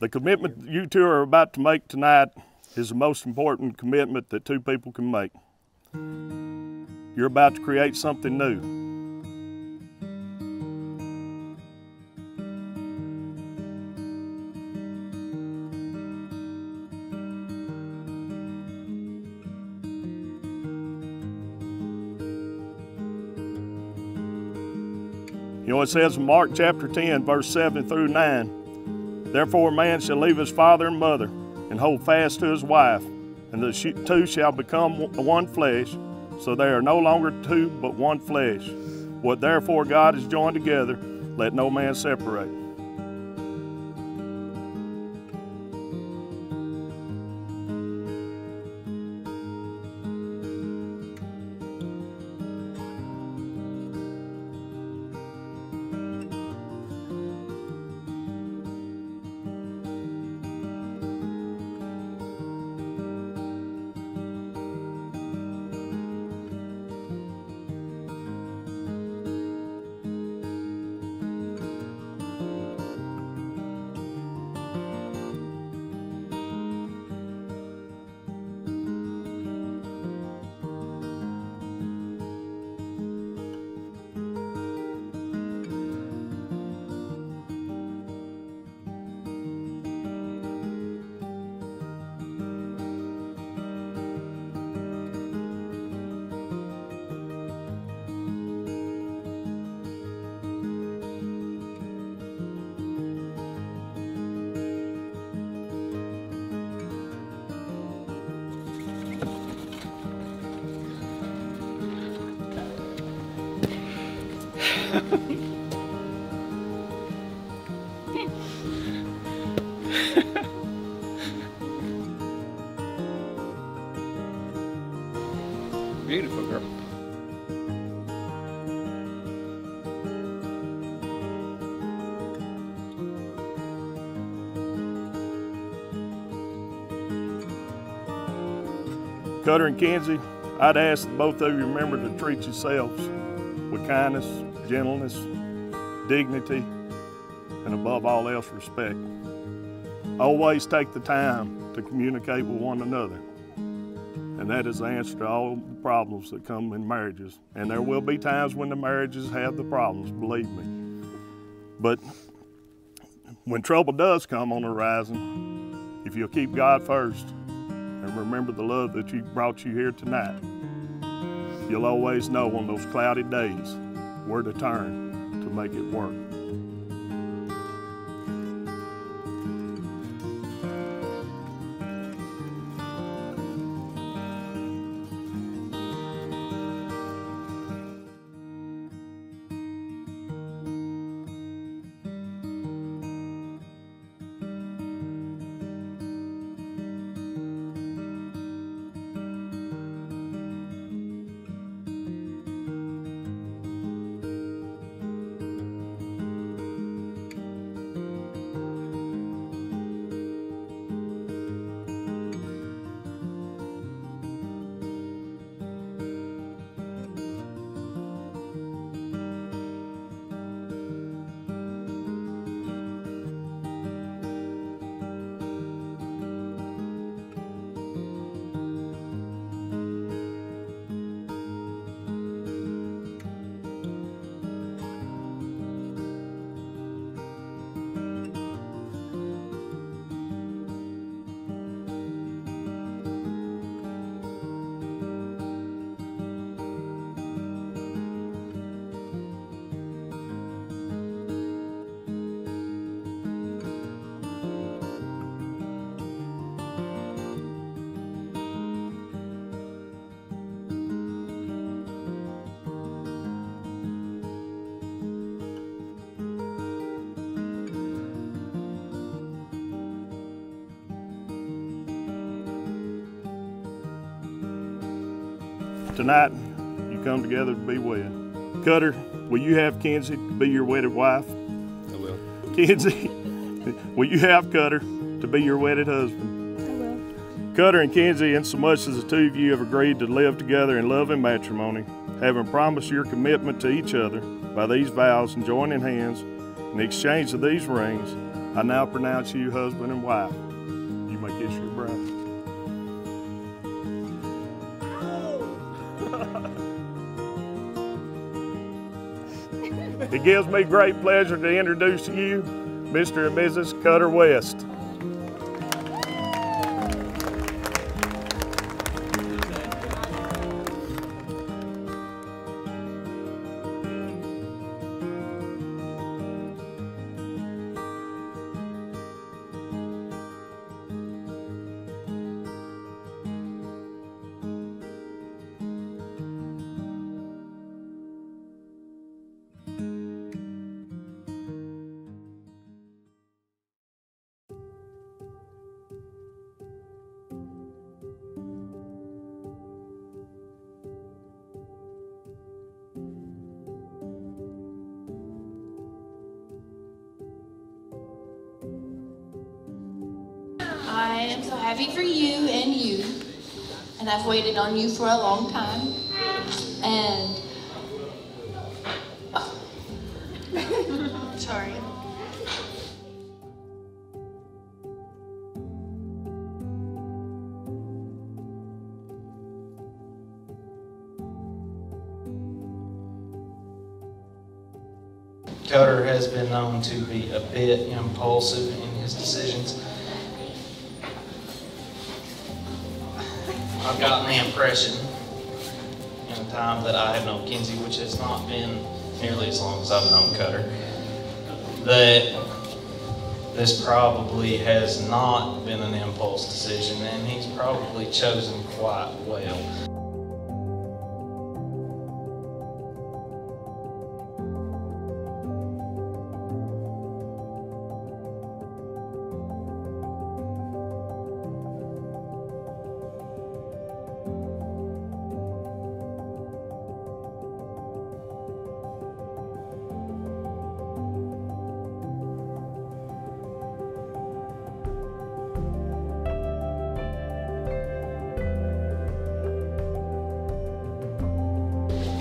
The commitment you two are about to make tonight is the most important commitment that two people can make. You're about to create something new. You know, it says in Mark chapter 10, verse 7 through 9, Therefore a man shall leave his father and mother and hold fast to his wife, and the two shall become one flesh. So they are no longer two, but one flesh. What therefore God has joined together, let no man separate. Beautiful girl. Cutter and Kenzie, I'd ask both of you remember to treat yourselves with kindness, gentleness, dignity, and above all else, respect. Always take the time to communicate with one another. And that is the answer to all the problems that come in marriages. And there will be times when the marriages have the problems, believe me. But when trouble does come on the horizon, if you'll keep God first and remember the love that you brought you here tonight, you'll always know on those cloudy days where to turn to make it work. Tonight, you come together to be wed. Cutter, will you have Kenzie to be your wedded wife? I will. Kenzie, will you have Cutter to be your wedded husband? I will. Cutter and Kenzie, insomuch as the two of you have agreed to live together in love and matrimony, having promised your commitment to each other by these vows and joining hands, in exchange of these rings, I now pronounce you husband and wife. You may kiss your bride. It gives me great pleasure to introduce you Mr. and Mrs. Cutter West. I am so happy for you and you. And I've waited on you for a long time. And. Oh. Sorry. Cutter has been known to be a bit impulsive in his decisions. I've gotten the impression in the time that I have known Kenzie, which has not been nearly as long as I've known Cutter, that this probably has not been an impulse decision, and he's probably chosen quite well.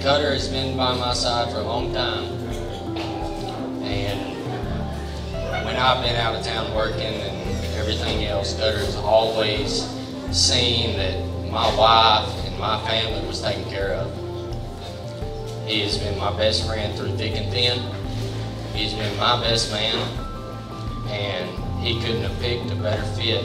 Cutter has been by my side for a long time. And when I've been out of town working and everything else, Cutter has always seen that my wife and my family was taken care of. He has been my best friend through thick and thin. He's been my best man, and he couldn't have picked a better fit